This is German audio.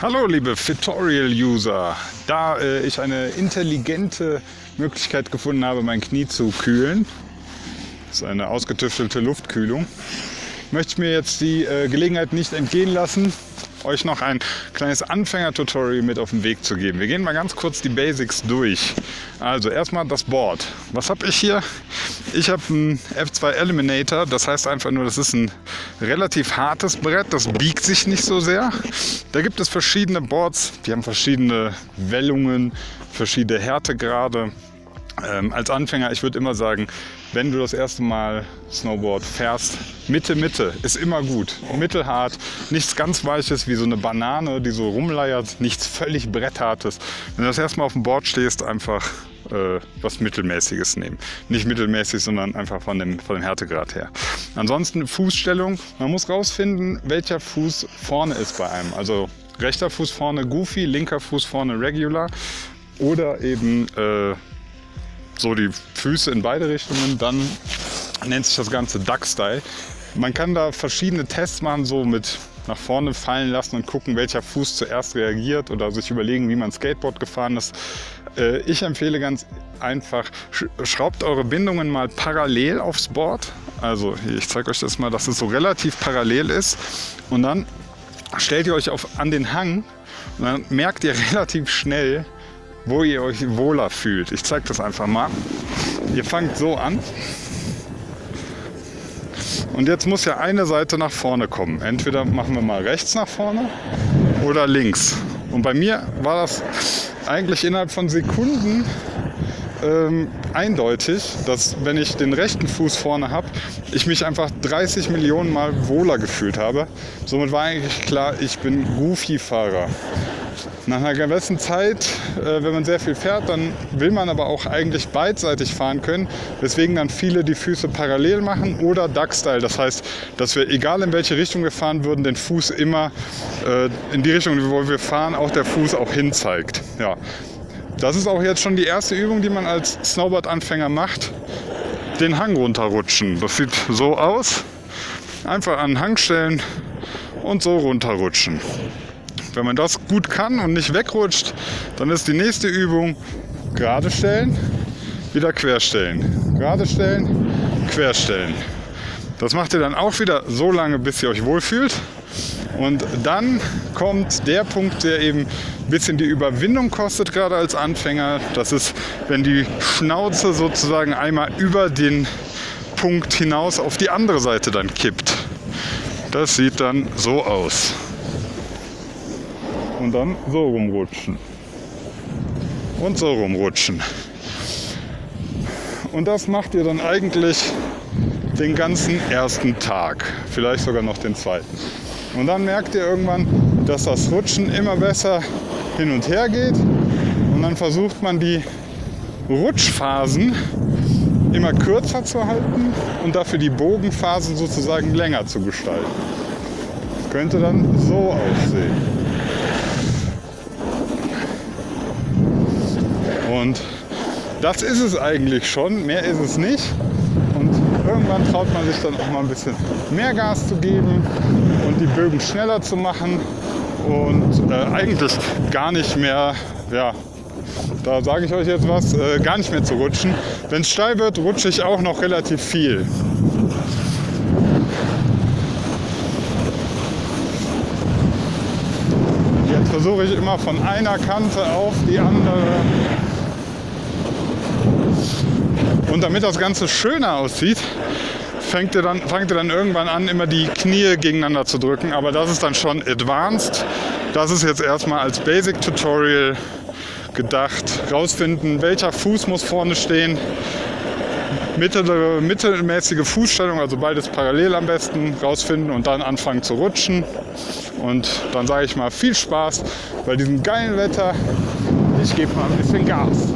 Hallo liebe Fitorial-User, da äh, ich eine intelligente Möglichkeit gefunden habe, mein Knie zu kühlen, das ist eine ausgetüftelte Luftkühlung, möchte ich mir jetzt die äh, Gelegenheit nicht entgehen lassen, euch noch ein kleines Anfänger-Tutorial mit auf den Weg zu geben. Wir gehen mal ganz kurz die Basics durch. Also erstmal das Board. Was habe ich hier? Ich habe einen F2 Eliminator, das heißt einfach nur, das ist ein relativ hartes Brett, das biegt sich nicht so sehr. Da gibt es verschiedene Boards, die haben verschiedene Wellungen, verschiedene Härtegrade. Ähm, als Anfänger, ich würde immer sagen, wenn du das erste Mal Snowboard fährst, Mitte, Mitte ist immer gut. Mittelhart, nichts ganz Weiches wie so eine Banane, die so rumleiert, nichts völlig Bretthartes. Wenn du das erste Mal auf dem Board stehst, einfach äh, was Mittelmäßiges nehmen. Nicht mittelmäßig, sondern einfach von dem, von dem Härtegrad her. Ansonsten Fußstellung, man muss rausfinden, welcher Fuß vorne ist bei einem. Also rechter Fuß vorne Goofy, linker Fuß vorne Regular oder eben äh, so die Füße in beide Richtungen, dann nennt sich das Ganze Duck-Style. Man kann da verschiedene Tests machen, so mit nach vorne fallen lassen und gucken, welcher Fuß zuerst reagiert oder sich überlegen, wie man Skateboard gefahren ist. Äh, ich empfehle ganz einfach, schraubt eure Bindungen mal parallel aufs Board. Also ich zeige euch das mal, dass es so relativ parallel ist. Und dann stellt ihr euch auf, an den Hang und dann merkt ihr relativ schnell, wo ihr euch wohler fühlt. Ich zeige das einfach mal. Ihr fangt so an. Und jetzt muss ja eine Seite nach vorne kommen. Entweder machen wir mal rechts nach vorne oder links. Und bei mir war das eigentlich innerhalb von Sekunden ähm, eindeutig, dass wenn ich den rechten Fuß vorne habe, ich mich einfach 30 Millionen Mal wohler gefühlt habe. Somit war eigentlich klar, ich bin Goofy-Fahrer. Nach einer gewissen Zeit, äh, wenn man sehr viel fährt, dann will man aber auch eigentlich beidseitig fahren können, weswegen dann viele die Füße parallel machen oder Duck-Style. Das heißt, dass wir, egal in welche Richtung wir fahren würden, den Fuß immer äh, in die Richtung, wo wir fahren, auch der Fuß auch hin zeigt. Ja. Das ist auch jetzt schon die erste Übung, die man als Snowboard-Anfänger macht. Den Hang runterrutschen. Das sieht so aus. Einfach an den Hang stellen und so runterrutschen. Wenn man das gut kann und nicht wegrutscht, dann ist die nächste Übung gerade stellen, wieder querstellen. Gerade stellen, querstellen. Das macht ihr dann auch wieder so lange, bis ihr euch wohlfühlt. Und dann kommt der Punkt, der eben ein bisschen die Überwindung kostet, gerade als Anfänger. Das ist, wenn die Schnauze sozusagen einmal über den Punkt hinaus auf die andere Seite dann kippt. Das sieht dann so aus und dann so rumrutschen. Und so rumrutschen. Und das macht ihr dann eigentlich den ganzen ersten Tag, vielleicht sogar noch den zweiten. Und dann merkt ihr irgendwann, dass das Rutschen immer besser hin und her geht. Und dann versucht man die Rutschphasen immer kürzer zu halten und dafür die Bogenphasen sozusagen länger zu gestalten. Das könnte dann so aussehen. Und das ist es eigentlich schon, mehr ist es nicht. Und irgendwann traut man sich dann auch mal ein bisschen mehr Gas zu geben und die Bögen schneller zu machen und äh, eigentlich gar nicht mehr, ja, da sage ich euch jetzt was, äh, gar nicht mehr zu rutschen. Wenn es steil wird, rutsche ich auch noch relativ viel. Jetzt versuche ich immer von einer Kante auf die andere und damit das Ganze schöner aussieht, fängt ihr, dann, fängt ihr dann irgendwann an, immer die Knie gegeneinander zu drücken. Aber das ist dann schon advanced. Das ist jetzt erstmal als Basic Tutorial gedacht. Rausfinden, welcher Fuß muss vorne stehen. Mittlere, mittelmäßige Fußstellung, also beides parallel am besten, rausfinden und dann anfangen zu rutschen. Und dann sage ich mal viel Spaß bei diesem geilen Wetter. Ich gebe mal ein bisschen Gas.